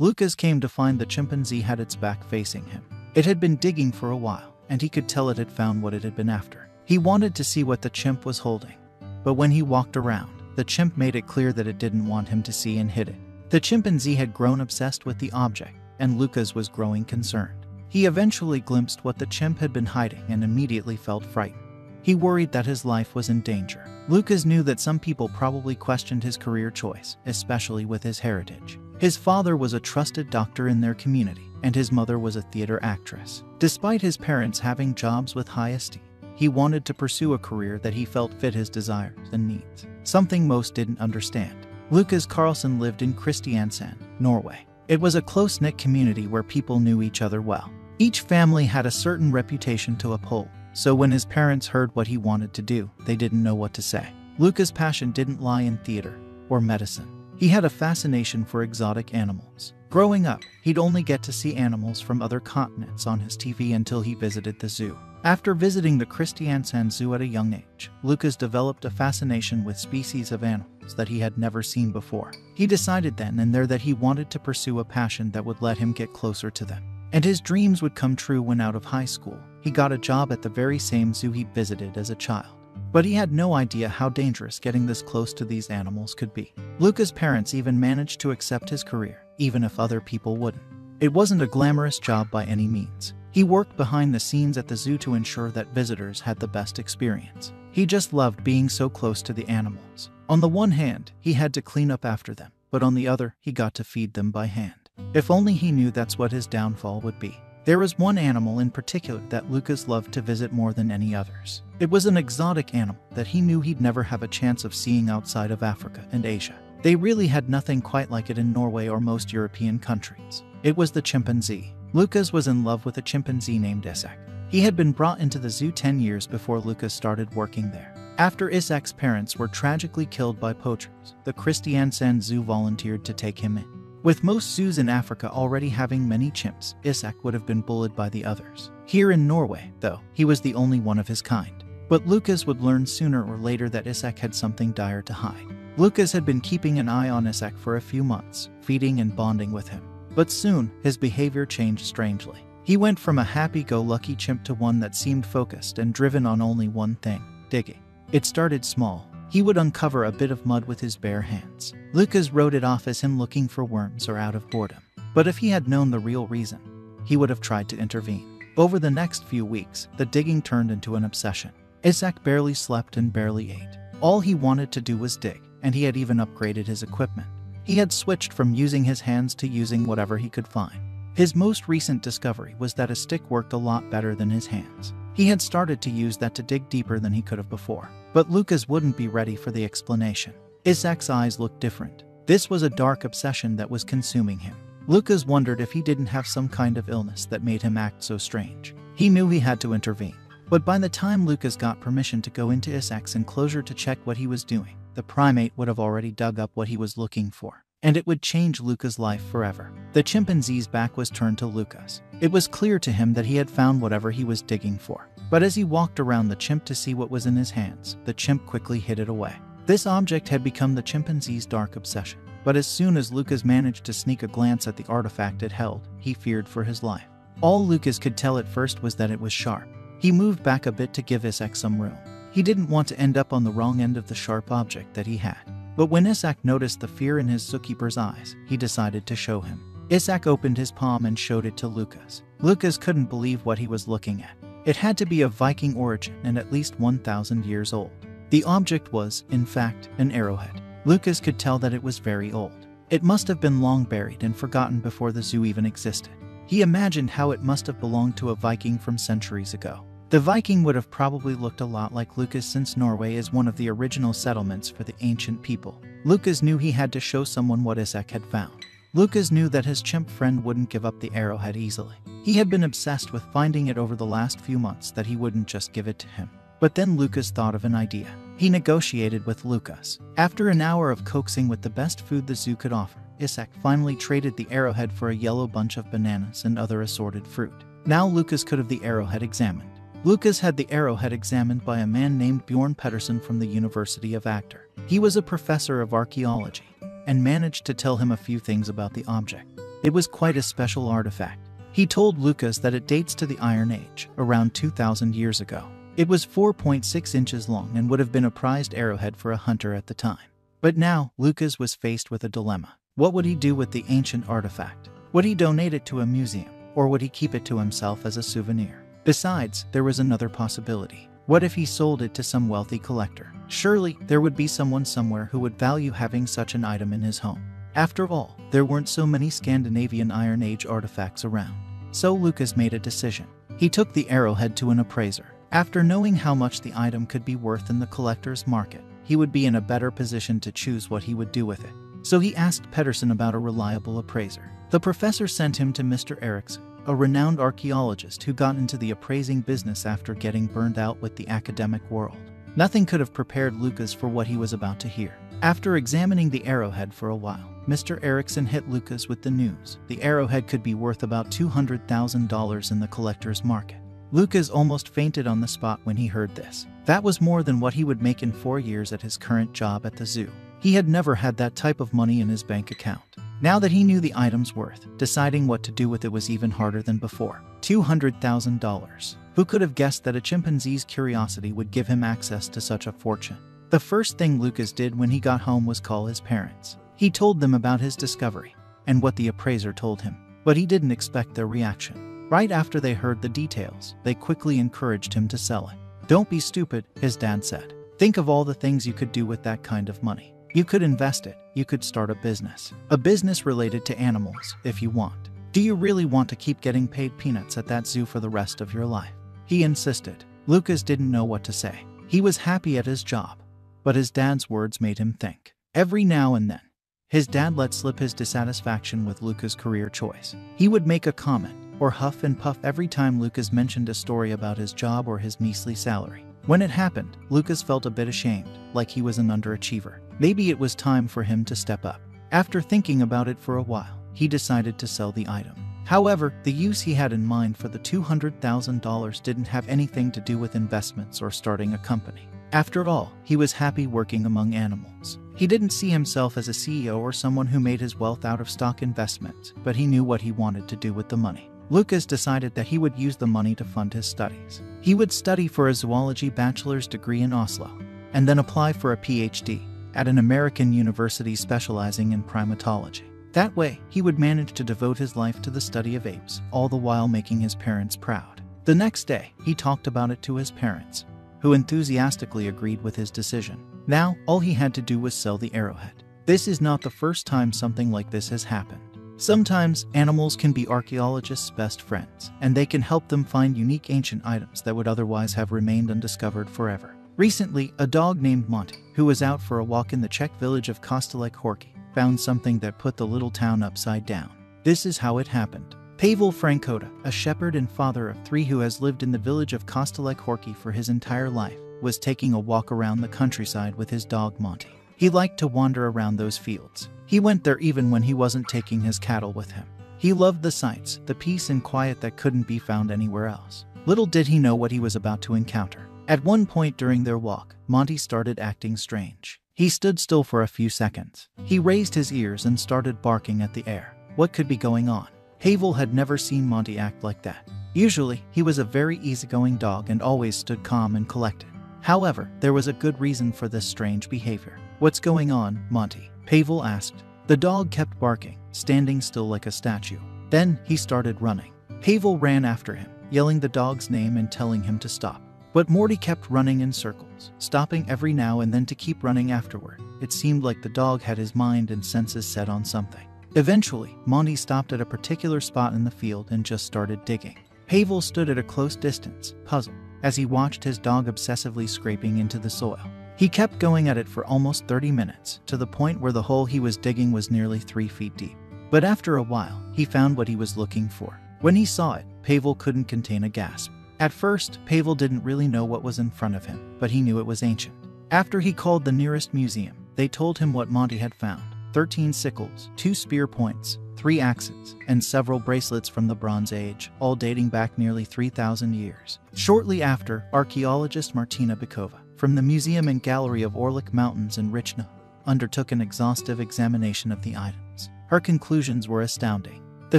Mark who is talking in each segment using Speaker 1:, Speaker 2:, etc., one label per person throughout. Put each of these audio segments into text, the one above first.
Speaker 1: Lucas came to find the chimpanzee had its back facing him. It had been digging for a while, and he could tell it had found what it had been after. He wanted to see what the chimp was holding, but when he walked around, the chimp made it clear that it didn't want him to see and hid it. The chimpanzee had grown obsessed with the object, and Lucas was growing concerned. He eventually glimpsed what the chimp had been hiding and immediately felt frightened. He worried that his life was in danger. Lucas knew that some people probably questioned his career choice, especially with his heritage. His father was a trusted doctor in their community, and his mother was a theater actress. Despite his parents having jobs with high esteem, he wanted to pursue a career that he felt fit his desires and needs, something most didn't understand. Lucas Carlson lived in Kristiansand, Norway. It was a close knit community where people knew each other well. Each family had a certain reputation to uphold, so when his parents heard what he wanted to do, they didn't know what to say. Lucas' passion didn't lie in theater or medicine. He had a fascination for exotic animals. Growing up, he'd only get to see animals from other continents on his TV until he visited the zoo. After visiting the Kristiansand Zoo at a young age, Lucas developed a fascination with species of animals that he had never seen before. He decided then and there that he wanted to pursue a passion that would let him get closer to them. And his dreams would come true when out of high school, he got a job at the very same zoo he'd visited as a child. But he had no idea how dangerous getting this close to these animals could be. Lucas' parents even managed to accept his career, even if other people wouldn't. It wasn't a glamorous job by any means. He worked behind the scenes at the zoo to ensure that visitors had the best experience. He just loved being so close to the animals. On the one hand, he had to clean up after them, but on the other, he got to feed them by hand. If only he knew that's what his downfall would be. There was one animal in particular that Lucas loved to visit more than any others. It was an exotic animal that he knew he'd never have a chance of seeing outside of Africa and Asia. They really had nothing quite like it in Norway or most European countries. It was the chimpanzee. Lucas was in love with a chimpanzee named Isak. He had been brought into the zoo 10 years before Lucas started working there. After Isak's parents were tragically killed by poachers, the Kristiansand Zoo volunteered to take him in. With most zoos in Africa already having many chimps, Isak would have been bullied by the others. Here in Norway, though, he was the only one of his kind. But Lucas would learn sooner or later that Isak had something dire to hide. Lucas had been keeping an eye on Isak for a few months, feeding and bonding with him. But soon, his behavior changed strangely. He went from a happy go lucky chimp to one that seemed focused and driven on only one thing digging. It started small. He would uncover a bit of mud with his bare hands. Lucas wrote it off as him looking for worms or out of boredom. But if he had known the real reason, he would have tried to intervene. Over the next few weeks, the digging turned into an obsession. Isak barely slept and barely ate. All he wanted to do was dig, and he had even upgraded his equipment. He had switched from using his hands to using whatever he could find. His most recent discovery was that a stick worked a lot better than his hands. He had started to use that to dig deeper than he could have before. But Lucas wouldn't be ready for the explanation. Isak's eyes looked different. This was a dark obsession that was consuming him. Lucas wondered if he didn't have some kind of illness that made him act so strange. He knew he had to intervene. But by the time Lucas got permission to go into Isak's enclosure to check what he was doing, the primate would have already dug up what he was looking for, and it would change Lucas' life forever. The chimpanzee's back was turned to Lucas. It was clear to him that he had found whatever he was digging for. But as he walked around the chimp to see what was in his hands, the chimp quickly hid it away. This object had become the chimpanzee's dark obsession. But as soon as Lucas managed to sneak a glance at the artifact it held, he feared for his life. All Lucas could tell at first was that it was sharp. He moved back a bit to give Isak some room. He didn't want to end up on the wrong end of the sharp object that he had. But when Isak noticed the fear in his zookeeper's eyes, he decided to show him. Isak opened his palm and showed it to Lucas. Lucas couldn't believe what he was looking at. It had to be of Viking origin and at least 1,000 years old. The object was, in fact, an arrowhead. Lucas could tell that it was very old. It must have been long buried and forgotten before the zoo even existed. He imagined how it must have belonged to a Viking from centuries ago. The Viking would have probably looked a lot like Lucas since Norway is one of the original settlements for the ancient people. Lucas knew he had to show someone what Isak had found. Lucas knew that his chimp friend wouldn't give up the arrowhead easily. He had been obsessed with finding it over the last few months that he wouldn't just give it to him. But then Lucas thought of an idea. He negotiated with Lucas. After an hour of coaxing with the best food the zoo could offer, Isak finally traded the arrowhead for a yellow bunch of bananas and other assorted fruit. Now Lucas could have the arrowhead examined. Lucas had the arrowhead examined by a man named Bjorn Pedersen from the University of Agder. He was a professor of archaeology and managed to tell him a few things about the object. It was quite a special artifact. He told Lucas that it dates to the Iron Age, around 2,000 years ago. It was 4.6 inches long and would have been a prized arrowhead for a hunter at the time. But now, Lucas was faced with a dilemma. What would he do with the ancient artifact? Would he donate it to a museum, or would he keep it to himself as a souvenir? Besides, there was another possibility. What if he sold it to some wealthy collector? Surely, there would be someone somewhere who would value having such an item in his home. After all, there weren't so many Scandinavian Iron Age artifacts around. So Lucas made a decision. He took the arrowhead to an appraiser. After knowing how much the item could be worth in the collector's market, he would be in a better position to choose what he would do with it. So he asked Pedersen about a reliable appraiser. The professor sent him to Mr. Eriksson, a renowned archaeologist who got into the appraising business after getting burned out with the academic world. Nothing could have prepared Lucas for what he was about to hear. After examining the arrowhead for a while, Mr. Eriksson hit Lucas with the news. The arrowhead could be worth about $200,000 in the collector's market. Lucas almost fainted on the spot when he heard this. That was more than what he would make in four years at his current job at the zoo. He had never had that type of money in his bank account. Now that he knew the item's worth, deciding what to do with it was even harder than before. $200,000. Who could have guessed that a chimpanzee's curiosity would give him access to such a fortune? The first thing Lucas did when he got home was call his parents. He told them about his discovery and what the appraiser told him, but he didn't expect their reaction. Right after they heard the details, they quickly encouraged him to sell it. Don't be stupid, his dad said. Think of all the things you could do with that kind of money. You could invest it, you could start a business. A business related to animals, if you want. Do you really want to keep getting paid peanuts at that zoo for the rest of your life? He insisted. Lucas didn't know what to say. He was happy at his job, but his dad's words made him think. Every now and then, his dad let slip his dissatisfaction with Lucas' career choice. He would make a comment or huff and puff every time Lucas mentioned a story about his job or his measly salary. When it happened, Lucas felt a bit ashamed, like he was an underachiever. Maybe it was time for him to step up. After thinking about it for a while, he decided to sell the item. However, the use he had in mind for the $200,000 didn't have anything to do with investments or starting a company. After all, he was happy working among animals. He didn't see himself as a CEO or someone who made his wealth out of stock investments, but he knew what he wanted to do with the money. Lucas decided that he would use the money to fund his studies. He would study for a zoology bachelor's degree in Oslo, and then apply for a PhD at an American university specializing in primatology. That way, he would manage to devote his life to the study of apes, all the while making his parents proud. The next day, he talked about it to his parents, who enthusiastically agreed with his decision. Now, all he had to do was sell the arrowhead. This is not the first time something like this has happened. Sometimes, animals can be archaeologists' best friends, and they can help them find unique ancient items that would otherwise have remained undiscovered forever. Recently, a dog named Monty, who was out for a walk in the Czech village of Kostelec Horky, found something that put the little town upside down. This is how it happened. Pavel Frankota, a shepherd and father of three who has lived in the village of Kostelec Horky for his entire life, was taking a walk around the countryside with his dog Monty. He liked to wander around those fields. He went there even when he wasn't taking his cattle with him. He loved the sights, the peace and quiet that couldn't be found anywhere else. Little did he know what he was about to encounter. At one point during their walk, Monty started acting strange. He stood still for a few seconds. He raised his ears and started barking at the air. What could be going on? Pavel had never seen Monty act like that. Usually, he was a very easygoing dog and always stood calm and collected. However, there was a good reason for this strange behavior. What's going on, Monty? Pavel asked. The dog kept barking, standing still like a statue. Then he started running. Pavel ran after him, yelling the dog's name and telling him to stop. But Morty kept running in circles, stopping every now and then to keep running afterward. It seemed like the dog had his mind and senses set on something. Eventually, Monty stopped at a particular spot in the field and just started digging. Pavel stood at a close distance, puzzled, as he watched his dog obsessively scraping into the soil. He kept going at it for almost 30 minutes, to the point where the hole he was digging was nearly 3 feet deep. But after a while, he found what he was looking for. When he saw it, Pavel couldn't contain a gasp. At first, Pavel didn't really know what was in front of him, but he knew it was ancient. After he called the nearest museum, they told him what Monty had found 13 sickles, 2 spear points, 3 axes, and several bracelets from the Bronze Age, all dating back nearly 3,000 years. Shortly after, archaeologist Martina Bykova, from the Museum and Gallery of Orlick Mountains in Richna, undertook an exhaustive examination of the items. Her conclusions were astounding. The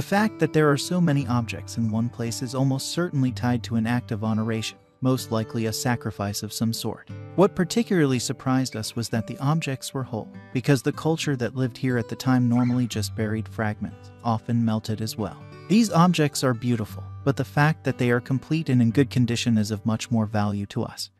Speaker 1: fact that there are so many objects in one place is almost certainly tied to an act of honoration, most likely a sacrifice of some sort. What particularly surprised us was that the objects were whole, because the culture that lived here at the time normally just buried fragments, often melted as well. These objects are beautiful, but the fact that they are complete and in good condition is of much more value to us.